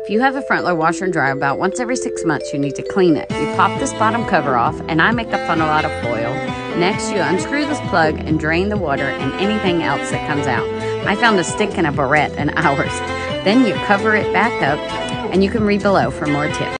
If you have a front load washer and dryer, about once every six months you need to clean it. You pop this bottom cover off, and I make a funnel out of foil. Next, you unscrew this plug and drain the water and anything else that comes out. I found a stick and a barrette in ours. Then you cover it back up, and you can read below for more tips.